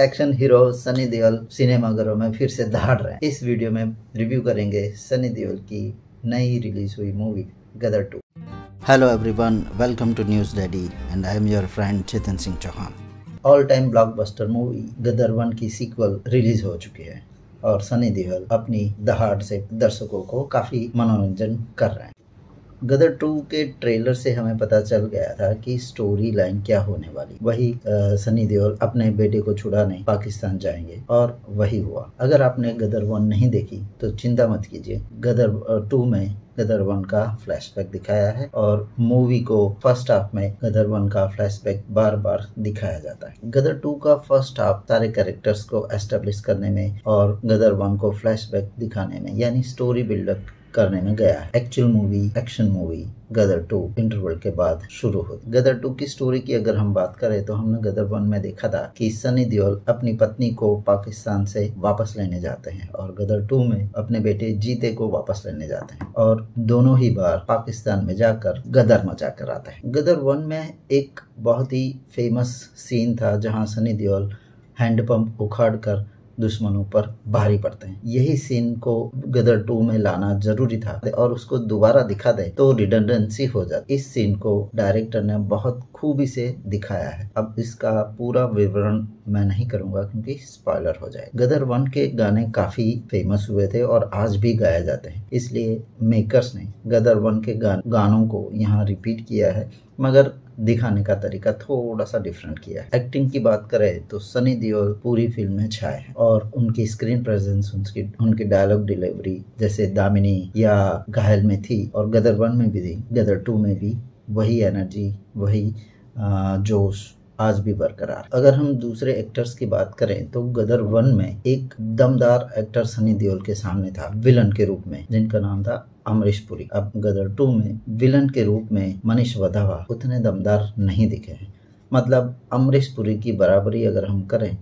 Action hero Sunny Deol सिनेमाघरों में फिर से दहाड़ रहे हैं। इस वीडियो में रिव्यू करेंगे सनी देओल की नई रिलीज़ हुई movie Gadar two Hello everyone, welcome to News Daddy and I am your friend Chetan Singh Chauhan. All time blockbuster movie Gadar one की सीक्वल रिलीज़ हो चुकी है और सनी देओल अपनी दहाड़ से दर्शकों को काफ़ी मनोरंजन कर रहे हैं। गदर टू के ट्रेलर से हमें पता चल गया था कि स्टोरी लाइन क्या होने वाली। वही सनी देओल अपने बेटे को छुड़ाने पाकिस्तान जाएँगे। और वही हुआ। अगर आपने गदर वन नहीं देखी तो चिंता मत कीजिए। गदर टू में गदर वन का फ्लैशबैक दिखाया है और मूवी को फ़र्स्ट हाफ़ में गदर वन का फ्लैशबैक बार बार दिखाया जाता है। गदर टू का फ़र्स्ट हाफ़ सारे कैरेक्टर्स को एस्टेब्लिश करने में और गदर वन को फ्लैशबैक दिखाने में, यानी स्टोरी बिल्डअप करने में गया है। Actual movie action movie Gadar two interval के बाद शुरू हुई। गदर टू की स्टोरी की अगर हम बात करें तो हमने गदर वन में देखा था कि सनी देओल अपनी पत्नी को पाकिस्तान से वापस लेने जाते हैं और गदर टू में अपने बेटे जीते को वापस लेने जाते हैं और दोनों ही बार पाकिस्तान में जाकर गदर मचा कर आते है। गदर वन में एक बहुत ही फ़ेमस सीन था जहाँ सनी देओल हैंडपंप उखाड़ कर दुश्मनों पर भारी पड़ते हैं। यही सीन को गदर टू में लाना ज़रूरी था और उसको दोबारा दिखा दे तो रिडंडेंसी हो जाती। इस सीन को डायरेक्टर ने बहुत खूबी से दिखाया है। अब इसका पूरा विवरण मैं नहीं करूँगा क्योंकि स्पॉइलर हो जाए। गदर वन के गाने काफ़ी फ़ेमस हुए थे और आज भी गाए जाते हैं। इसलिए मेकर्स ने गदर वन के गा, गानों को यहाँ रिपीट किया है मगर दिखाने का तरीका थोड़ा सा डिफरेंट किया है। एक्टिंग की बात करें तो सनी देओल पूरी फ़िल्म में छाए हैं और उनकी स्क्रीन प्रेजेंस उनकी उनकी डायलॉग डिलीवरी जैसे दामिनी या घायल में थी और गदर वन में भी थी गदर टू में भी वही एनर्जी वही जोश आज भी बरकरार। अगर हम दूसरे एक्टर्स की बात करें तो गदर वन में एक दमदार एक्टर सनी देओल के सामने था विलन के रूप में, जिनका नाम था अमरीश पुरी। अब गदर टू में विलन के रूप में मनीष वधावा उतने दमदार नहीं दिखे हैं। मतलब अमरीश पुरी की बराबरी अगर हम करें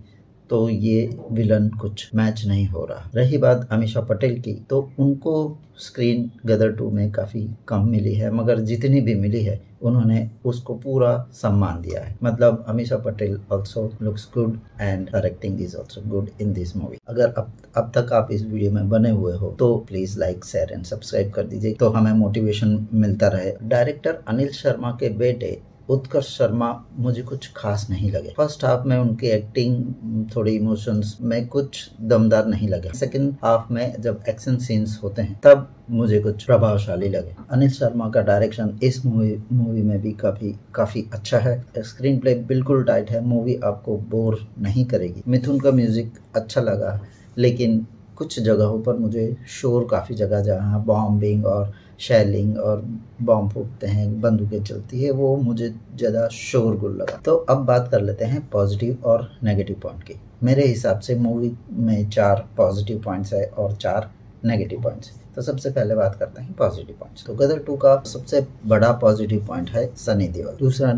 तो ये विलन कुछ मैच नहीं हो रहा। रही बात अमीषा पटेल की तो उनको स्क्रीन गदर टू में काफ़ी कम मिली है, मगर जितनी भी मिली है उन्होंने उसको पूरा सम्मान दिया है। मतलब Amisha Patel also looks good and her acting is also good in this movie अगर अब अब तक आप इस वीडियो में बने हुए हो तो please like share and subscribe कर दीजिए। तो हमें मोटिवेशन मिलता रहे। डायरेक्टर अनिल शर्मा के बेटे उत्कर्ष शर्मा मुझे कुछ खास नहीं लगे। फ़र्स्ट हाफ़ में उनकी एक्टिंग थोड़ी इमोशंस में कुछ दमदार नहीं लगे। सेकंड हाफ़ में जब एक्शन सीन्स होते हैं, तब मुझे कुछ प्रभावशाली लगे। अनिल शर्मा का डायरेक्शन इस मूवी मूवी में भी काफ़ी काफ़ी अच्छा है। स्क्रीन प्ले बिल्कुल टाइट है। मूवी आपको बोर नहीं करेगी। मिथुन का म्यूज़िक अच्छा लगा, लेकिन कुछ जगहों पर मुझे शोर काफ़ी जगह जहाँ बॉम्बिंग और शेलिंग और बॉम्ब फूटते हैं, बंदूकें चलती है, वो मुझे ज़्यादा शोरगुल लगा। तो अब बात कर लेते हैं पॉजिटिव और नेगेटिव पॉइंट की। मेरे हिसाब से मूवी में चार पॉजिटिव पॉइंट्स है और चार नेगेटिव पॉइंट्स तो सबसे पहले बात करते हैं पॉजिटिव पॉइंट्स तो गदर टू का सबसे बड़ा पॉजिटिव पॉइंट है सनी देओल। दूसरा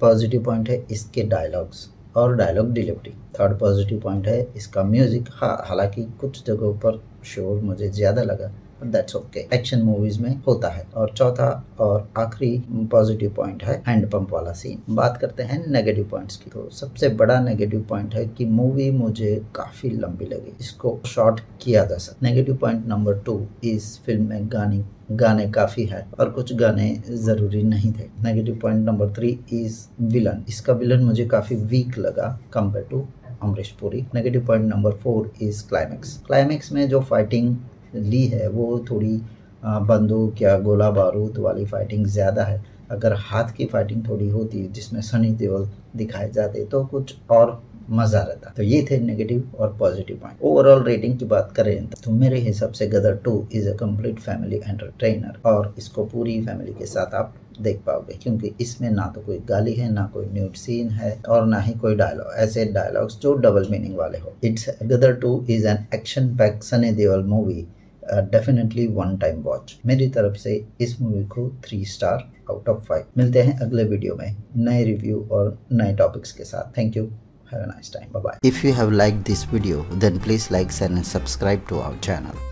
पॉजिटिव पॉइंट है इसके डायलॉग्स और dialogue delivery third positive point है इसका म्यूज़िक हाँ हालाँकि कुछ जगहों पर शोर मुझे ज़्यादा लगा। दैट्स ओके एक्शन मूवीज़ में होता है। और चौथा और आखिरी पॉजिटिव पॉइंट है हैंड पंप वाला सीन बात करते हैं नेगेटिव पॉइंट्स की। तो सबसे बड़ा नेगेटिव पॉइंट है कि मूवी मुझे काफ़ी लंबी लगी। इसको शॉर्ट किया जा सकता। नेगेटिव पॉइंट नंबर टू इस फ़िल्म में गाने गाने काफ़ी है और कुछ गाने ज़रूरी नहीं थे। Negative point number three is villain इसका विलन मुझे काफ़ी वीक लगा compare to Amrish Puri. Negative point number four is climax climax में जो फाइटिंग ली है, वो थोड़ी बंदूक या गोला बारूद वाली फाइटिंग ज़्यादा है। अगर हाथ की फाइटिंग थोड़ी होती, जिसमें सनी देओल दिखाए जाते तो कुछ और मज़ा रहता। तो ये थे नेगेटिव और पॉजिटिव पॉइंट ओवरऑल रेटिंग की बात करें तो मेरे हिसाब से Gadar two is a complete family entertainer और इसको पूरी फैमिली के साथ आप देख पाओगे, क्योंकि इसमें ना तो कोई गाली है, ना कोई न्यूड सीन है और ना ही कोई डायलॉग ऐसे डायलॉग्स जो डबल मीनिंग वाले हो। It's Gadar two is an action pack Sunny Deol movie definitely one time watch मेरी तरफ़ से इस मूवी को three star out of five मिलते हैं अगले वीडियो में नए रिव्यू और नए टॉपिक्स के साथ. Thank you have a nice time bye bye if you have like this video then please like and subscribe to our channel